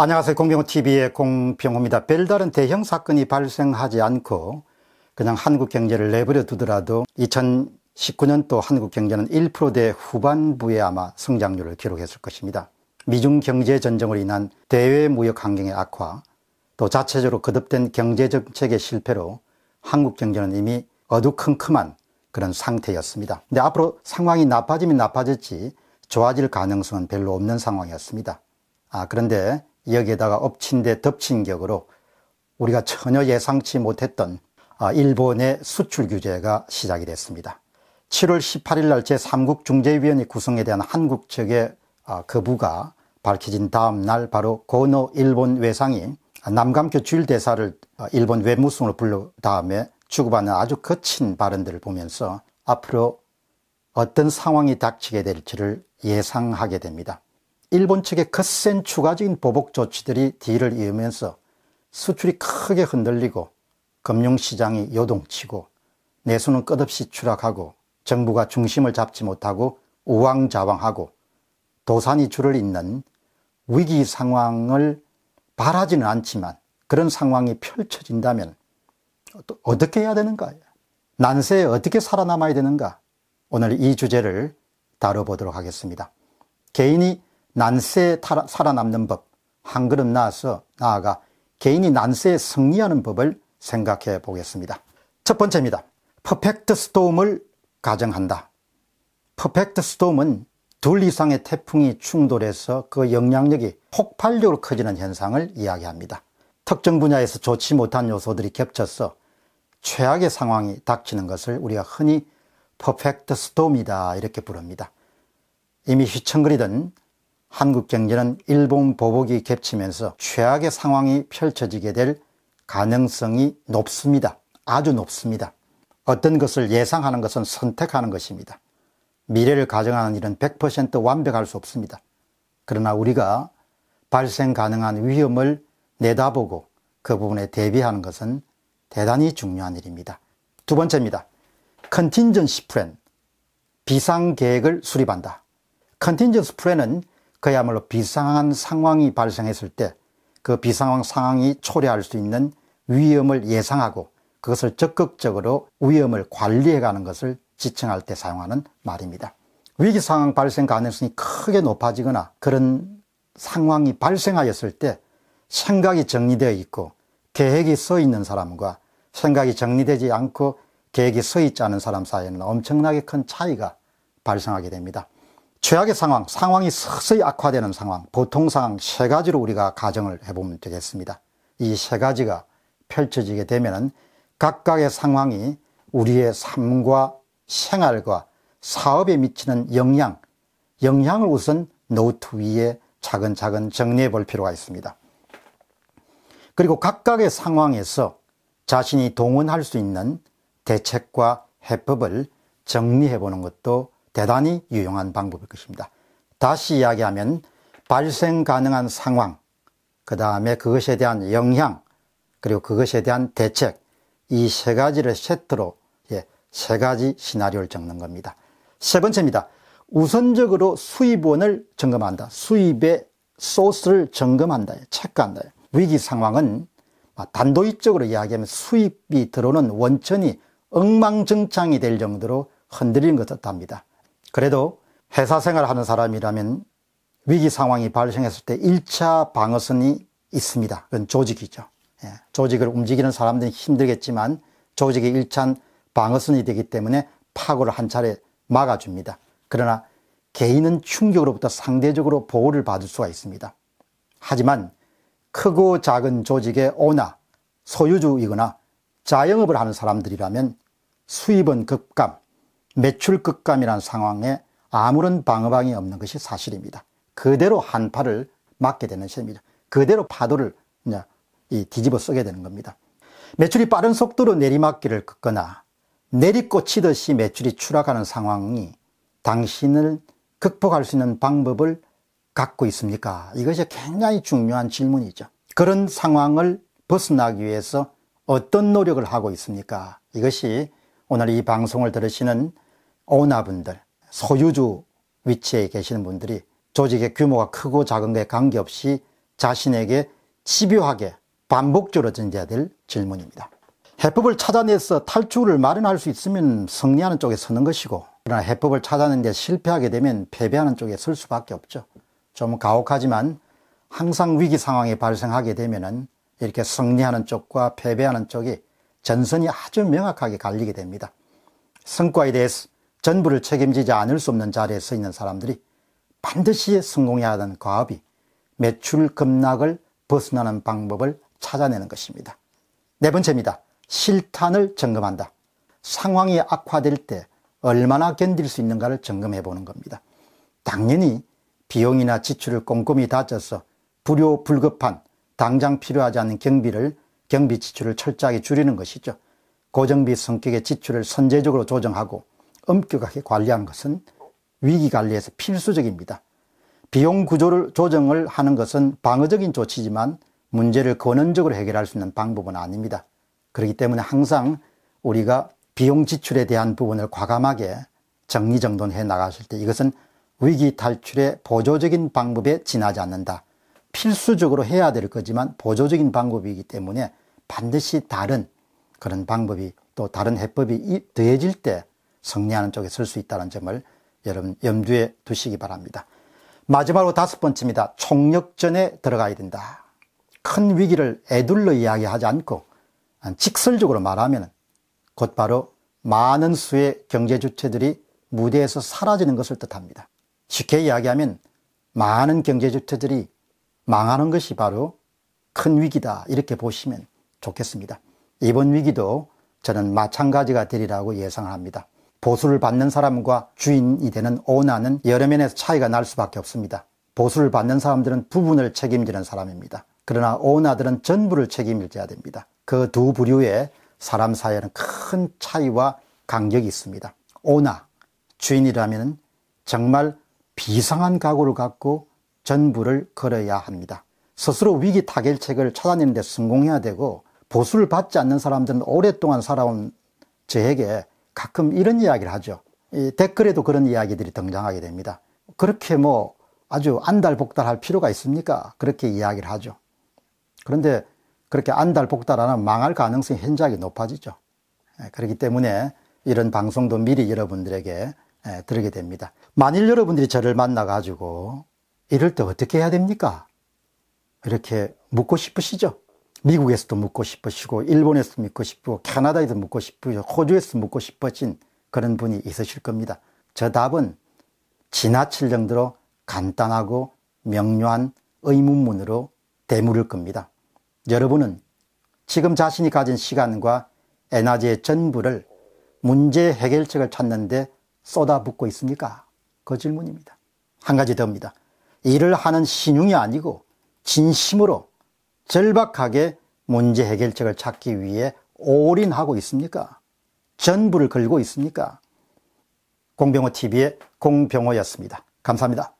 안녕하세요. 공병호TV의 공병호입니다. 별다른 대형 사건이 발생하지 않고 그냥 한국 경제를 내버려 두더라도 2019년도 한국 경제는 1%대 후반부에 아마 성장률을 기록했을 것입니다. 미중 경제 전쟁으로 인한 대외 무역 환경의 악화, 또 자체적으로 거듭된 경제 정책의 실패로 한국 경제는 이미 어두컴컴한 그런 상태였습니다. 근데 앞으로 상황이 나빠지면 나빠졌지 좋아질 가능성은 별로 없는 상황이었습니다. 아, 그런데 여기에다가 엎친 데 덮친 격으로 우리가 전혀 예상치 못했던 아, 일본의 수출 규제가 시작이 됐습니다. 7월 18일 날 제3국 중재위원회 구성에 대한 한국 측의 아, 거부가 밝혀진 다음 날 바로 고노 일본 외상이 남감교 주일 대사를 아, 일본 외무성으로 불러 다음에 주고받는 아주 거친 발언들을 보면서 앞으로 어떤 상황이 닥치게 될지를 예상하게 됩니다. 일본 측의 거센 추가적인 보복 조치들이 뒤를 이으면서 수출이 크게 흔들리고 금융시장이 요동치고 내수는 끝없이 추락하고 정부가 중심을 잡지 못하고 우왕좌왕하고 도산이 줄을 잇는 위기 상황을 바라지는 않지만 그런 상황이 펼쳐진다면 어떻게 해야 되는가? 난세에 어떻게 살아남아야 되는가? 오늘 이 주제를 다뤄보도록 하겠습니다. 개인이 난세에 살아남는 법, 한 걸음 나아서 나아가 개인이 난세에 승리하는 법을 생각해 보겠습니다. 첫 번째입니다. Perfect storm을 가정한다. Perfect storm은 둘 이상의 태풍이 충돌해서 그 영향력이 폭발력으로 커지는 현상을 이야기합니다. 특정 분야에서 좋지 못한 요소들이 겹쳐서 최악의 상황이 닥치는 것을 우리가 흔히 퍼펙트 스톰이다 이렇게 부릅니다. 이미 휘청거리던 한국 경제는 일본 보복이 겹치면서 최악의 상황이 펼쳐지게 될 가능성이 높습니다. 아주 높습니다. 어떤 것을 예상하는 것은 선택하는 것입니다. 미래를 가정하는 일은 100% 완벽할 수 없습니다. 그러나 우리가 발생 가능한 위험을 내다보고 그 부분에 대비하는 것은 대단히 중요한 일입니다. 두 번째입니다. Contingency plan, 비상계획을 수립한다. Contingency plan은 그야말로 비상한 상황이 발생했을 때 그 비상한 상황이 초래할 수 있는 위험을 예상하고 그것을 적극적으로 위험을 관리해 가는 것을 지칭할 때 사용하는 말입니다. 위기 상황 발생 가능성이 크게 높아지거나 그런 상황이 발생하였을 때 생각이 정리되어 있고 계획이 써 있는 사람과 생각이 정리되지 않고 계획이 서 있지 않은 사람 사이에는 엄청나게 큰 차이가 발생하게 됩니다. 최악의 상황, 상황이 서서히 악화되는 상황, 보통 상황 세 가지로 우리가 가정을 해보면 되겠습니다. 이 세 가지가 펼쳐지게 되면 각각의 상황이 우리의 삶과 생활과 사업에 미치는 영향, 영향을 우선 노트 위에 차근차근 정리해 볼 필요가 있습니다. 그리고 각각의 상황에서 자신이 동원할 수 있는 대책과 해법을 정리해 보는 것도 대단히 유용한 방법일 것입니다. 다시 이야기하면 발생 가능한 상황, 그 다음에 그것에 대한 영향, 그리고 그것에 대한 대책, 이 세 가지를 세트로 예, 세 가지 시나리오를 적는 겁니다. 세 번째입니다. 우선적으로 수입원을 점검한다. 수입의 소스를 점검한다. 체크한다. 위기 상황은 단도직적으로 이야기하면 수입이 들어오는 원천이 엉망정창이 될 정도로 흔들리는 것 같답니다. 그래도 회사 생활을 하는 사람이라면 위기 상황이 발생했을 때 1차 방어선이 있습니다. 그건 조직이죠. 예, 조직을 움직이는 사람들이 힘들겠지만 조직이 1차 방어선이 되기 때문에 파고를 한 차례 막아줍니다. 그러나 개인은 충격으로부터 상대적으로 보호를 받을 수가 있습니다. 하지만 크고 작은 조직의 오나 소유주이거나 자영업을 하는 사람들이라면 수입은 급감, 매출 급감이라는 상황에 아무런 방어방이 없는 것이 사실입니다. 그대로 한파를 맞게 되는 시입니다. 그대로 파도를 뒤집어 쓰게 되는 겁니다. 매출이 빠른 속도로 내리막길을 긋거나 내리꽂히듯이 매출이 추락하는 상황이 당신을 극복할 수 있는 방법을 갖고 있습니까? 이것이 굉장히 중요한 질문이죠. 그런 상황을 벗어나기 위해서 어떤 노력을 하고 있습니까? 이것이 오늘 이 방송을 들으시는 오너분들, 소유주 위치에 계시는 분들이 조직의 규모가 크고 작은 것에 관계없이 자신에게 집요하게 반복적으로 던져야 될 질문입니다. 해법을 찾아내서 탈출을 마련할 수 있으면 승리하는 쪽에 서는 것이고 그러나 해법을 찾아내는데 실패하게 되면 패배하는 쪽에 설 수밖에 없죠. 좀 가혹하지만 항상 위기 상황이 발생하게 되면은 이렇게 승리하는 쪽과 패배하는 쪽이 전선이 아주 명확하게 갈리게 됩니다. 성과에 대해서 전부를 책임지지 않을 수 없는 자리에 서 있는 사람들이 반드시 성공해야 하는 과업이 매출 급락을 벗어나는 방법을 찾아내는 것입니다. 네 번째입니다. 실탄을 점검한다. 상황이 악화될 때 얼마나 견딜 수 있는가를 점검해 보는 겁니다. 당연히 비용이나 지출을 꼼꼼히 다져서 불효 불급한 당장 필요하지 않은 경비를 경비 지출을 철저하게 줄이는 것이죠. 고정비 성격의 지출을 선제적으로 조정하고 엄격하게 관리하는 것은 위기 관리에서 필수적입니다. 비용 구조를 조정을 하는 것은 방어적인 조치지만 문제를 근원적으로 해결할 수 있는 방법은 아닙니다. 그렇기 때문에 항상 우리가 비용 지출에 대한 부분을 과감하게 정리정돈해 나가실 때 이것은 위기 탈출의 보조적인 방법에 지나지 않는다. 필수적으로 해야 될 거지만 보조적인 방법이기 때문에 반드시 다른 그런 방법이 또 다른 해법이 더해질 때 승리하는 쪽에 설 수 있다는 점을 여러분 염두에 두시기 바랍니다. 마지막으로 다섯 번째입니다. 총력전에 들어가야 된다. 큰 위기를 애둘러 이야기하지 않고 직설적으로 말하면 곧바로 많은 수의 경제 주체들이 무대에서 사라지는 것을 뜻합니다. 쉽게 이야기하면 많은 경제 주체들이 망하는 것이 바로 큰 위기다 이렇게 보시면 좋겠습니다. 이번 위기도 저는 마찬가지가 되리라고 예상을 합니다. 보수를 받는 사람과 주인이 되는 오나는 여러 면에서 차이가 날 수밖에 없습니다. 보수를 받는 사람들은 부분을 책임지는 사람입니다. 그러나 오나들은 전부를 책임져야 됩니다. 그 두 부류의 사람 사이에는 큰 차이와 간격이 있습니다. 오나, 주인이라면 정말 비상한 각오를 갖고 전부를 걸어야 합니다. 스스로 위기 타결책을 찾아내는 데 성공해야 되고 보수를 받지 않는 사람들은 오랫동안 살아온 저에게 가끔 이런 이야기를 하죠. 댓글에도 그런 이야기들이 등장하게 됩니다. 그렇게 뭐 아주 안달복달할 필요가 있습니까? 그렇게 이야기를 하죠. 그런데 그렇게 안달복달하면 망할 가능성이 현저하게 높아지죠. 예, 그렇기 때문에 이런 방송도 미리 여러분들에게 예, 들게 됩니다. 만일 여러분들이 저를 만나가지고 이럴 때 어떻게 해야 됩니까? 이렇게 묻고 싶으시죠? 미국에서도 묻고 싶으시고 일본에서도 묻고 싶고 캐나다에도 묻고 싶으시고 호주에서 묻고 싶어진 그런 분이 있으실 겁니다. 저 답은 지나칠 정도로 간단하고 명료한 의문문으로 대물을 겁니다. 여러분은 지금 자신이 가진 시간과 에너지의 전부를 문제 해결책을 찾는데 쏟아붓고 있습니까? 그 질문입니다. 한 가지 더입니다. 일을 하는 신용이 아니고 진심으로 절박하게 문제 해결책을 찾기 위해 올인하고 있습니까? 전부를 걸고 있습니까? 공병호 TV의 공병호였습니다. 감사합니다.